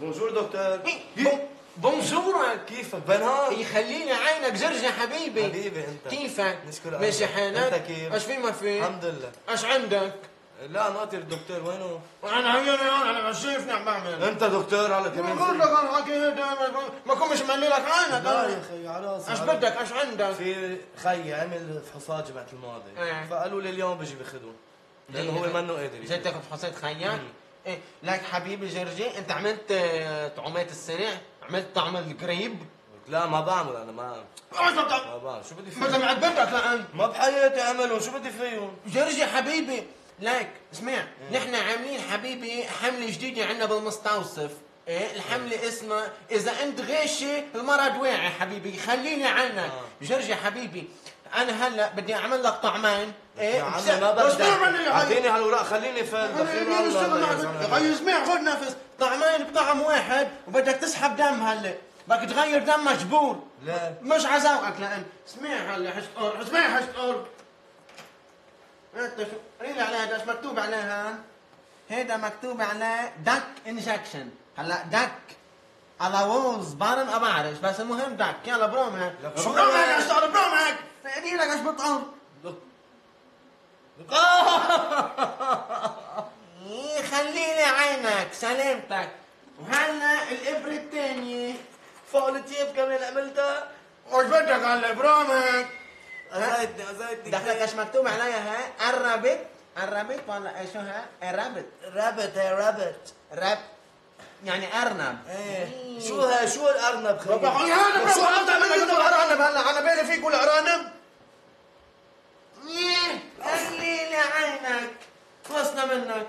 بونجور دكتور بونجور كيفك بنهار يخليني عينك جرجة حبيبي حبيبي انت كيفك؟ نشكر ماشي. حالك؟ انت كيف؟ إيش في ما في؟ الحمد لله إيش عندك؟ لا ناطر الدكتور وينه؟ أنا هون أنا شايفني عم بعمل انت دكتور على كمان بقول لك أنا حكي ما كنت مش مملي لك عينك لا يا. أخي على راسي إيش على- بدك إيش عندك؟ في خيي عمل فحوصات جمعة الماضي. فقالوا لي اليوم بيجي بياخذوا لأنه هو منه قادر. تاخذ فحوصات خياك؟ إيه لك حبيبي جرجي أنت عملت آه، طعومات السنة؟ عملت طعم القريب؟ لا ما بعمل أنا ما؟ ما بعمل شو بدي مثل فيهم؟ ما عجبتك لأن ما بحياتي عملهم شو بدي فيهم؟ جرجي حبيبي لك اسمع نحن عاملين حبيبي حملة جديدة عندنا بالمستوصف إيه الحملة اسمها إذا أنت غاشي المرض واعي حبيبي خليني عنك آه. جرجي حبيبي أنا هلا بدي أعمل لك طعمين. يا عمي ما تعمل يا أعطيني هالوراق خليني حي يجزاك. اسمع خذ نفس. طعمين بطعم واحد وبدك تسحب دم هلا. بدك تغير دم مجبور لا. مش عزاوقك لأن اسمع هلا حش قول اسمع حش قول. انت شو قريلي عليها هذا مكتوب عليها. هيدا مكتوب عليه دك انجكشن هلا دك على وولز بارن ما بعرف بس المهم دك يلا برومك. شو برومك؟ اشتغل برومك. ايدي لك إيش بتقول إيه، خليلي عينك سلامتك. وهلا الإبرة الثانية فوق التيب كمان عملتها. وش بدك هلا برومك. اذيتني اذيتني دخلك إيش مكتوب عليها ها؟ الرابط. الرابط ولا إيش ها؟ الرابط. رابط يا رابط. راب يعني أرنب. إيه. شو ها شو الأرنب هذا شو عم تعمل لي الارانب هلا على بالي فيك والارانب إيه، خليلي عينك خلصنا منك.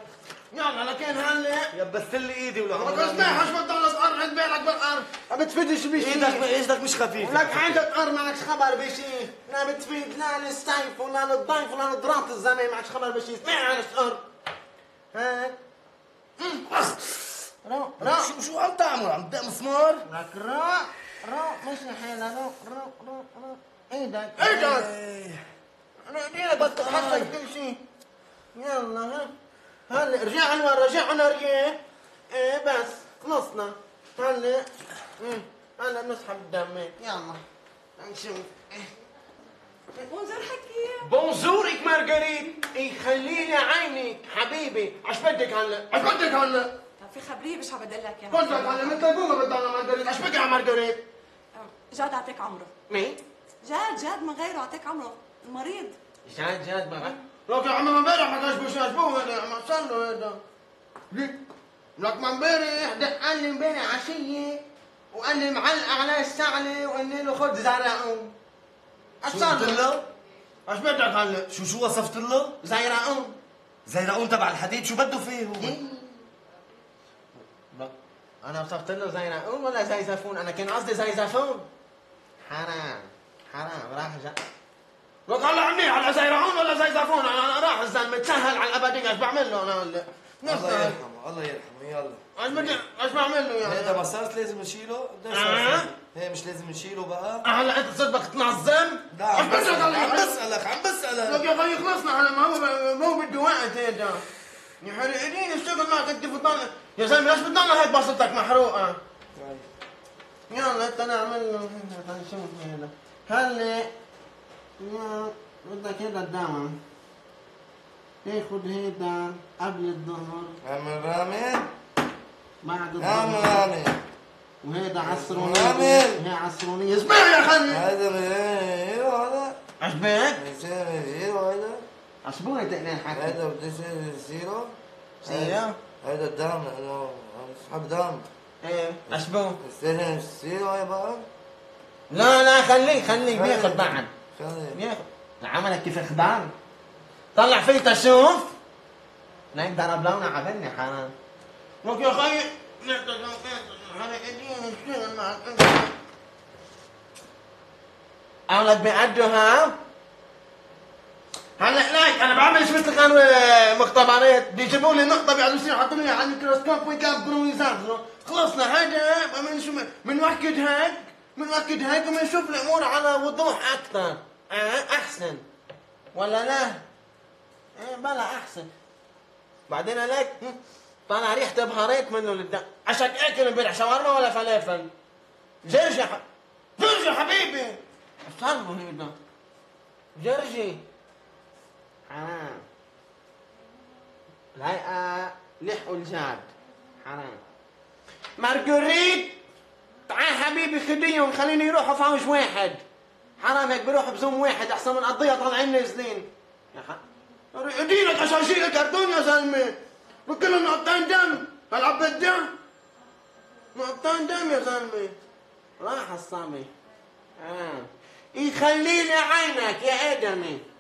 يلا لكن هلا؟ يبست لي إيدي ولا ما تسمع إيش بتضل عند بالك بالأرض. ما بتفيدش بشيء إيدك إيدك مش خفيف ولك عندك قر معكش خبر بشيء لا بتفيد لا للسيف ولا للضيف ولا لضرات الزمن معكش خبر بشيء اسمع عن الشقر هاك رو رو. شو شو عم تعمل عم تدق مسمار؟ لك رو رو. مش حيلة رو رو رو رو. إيدك إيدك أنا ايديك بدك تحصل كل شيء يلا ها. هلا رجع لورا رجع رجع إيه بس خلصنا هلا إيه، هلا بنسحب الدم يلا. نشوف. بونجور حكي. بونزورك مارغريت اي خليني عينك حبيبي. عش بدك هلا؟ عش بدك هلا؟ في خبرية مش عم بدل لك اياها بدك هلا مثل ابوها بدها مارغريت عش بدك على مارغريت جاد أعطيك عمره. مين؟ جاد جاد من غيره أعطيك عمره. المريض. جاد جاد بقى لك يا عم امبارح ما كانش بوش اشبوه هذا عم صار له هذا ليك لك ما امبارح دق قال لي امبارح عشية وقال لي معلق عليه الشعله وقال له خذ زرعون إيش شو صار له؟ إيش بدك هلا؟ شو شو وصفت له؟ زرعون زي تبع الحديد شو بده فيه هو؟ أنا وصفت له زي نقوم ولا زي زفون؟ أنا كان قصدي زي زفون. حرام حرام راح جا. لك هلا منيح على زي رعون ولا زي زفون أنا أنا راح الزلمة تسهل على الابديه إيش بعمل له؟ أنا هلا الله يرحمه الله يرحمه يلا. إيش بدي إيش بعمل له هذا يعني مسارت لازم نشيله؟ قديش آه. هي مش لازم نشيله بقى؟ هلا أنت صدق تنظم؟ لا عم بدك بسألك عم يا بسألك عم لك بسألك. يا أخي خلصنا على ما هو ما هو بده وقت هيدا. يا حرق ايديني اشتغل معك أنت بتضل يا زلمه ليش بتضل هيك بسطتك محروقة. يلا انت نعمل له هذا نشوف هذا؟ هلا يا بدك هذا الدواء. تاخذ هذا قبل الظهر. عم رامي بعد الظهر. رامي وهذا عصرونية. هي عصرونية اسمع يا خلي. هذا عجبك؟ عصبوني تقنين حكي هذا يصير زيرو. سيرة؟ هذا الدم لأنه يسحب دم إيه. عصبون يصير زيرو هاي بقى لا لا خليه خليه بياخذ بعد. خلي بياخذ عملك كيف أخبار؟ طلع فيه تشوف. لا ضرب لونه عبني حرام لك يا خي هذا ايدينا اشتغل معك أولاد بيعدوا ها هلا لايك أنا بعملش مثل كانوا مختبرات بيجيبوا لي نقطة بيقعدوا يصيروا يحطوا لي على الميكروسكوب ويكبروا ويصغروا خلصنا هذا شو بنوكد هيك بنوكد هيك وبنشوف الأمور على وضوح أكثر. آه أحسن. ولا لا؟ إيه بلا أحسن. بعدين لك طالع ريحته بهاريت منه للدم عشان اكل امبارح شاورما ولا فلافل. جرجي. جرجي حبيبي. صار له هيدا جرجي. حرام. الهيئة لحقوا الجاد. حرام. مارجريت تعال حبيبي خديهم خليني يروحوا فوج واحد. حرام هيك بيروحوا بزوم واحد أحسن من قضية طالعين نازلين. يا حق ايدينك عشان شيل كرتون يا زلمة. وكلهم نقطتين دم. هلعب بالدم. نقطتين دم يا زلمة. راح الصبي آه. يخلي لي عينك يا آدمي.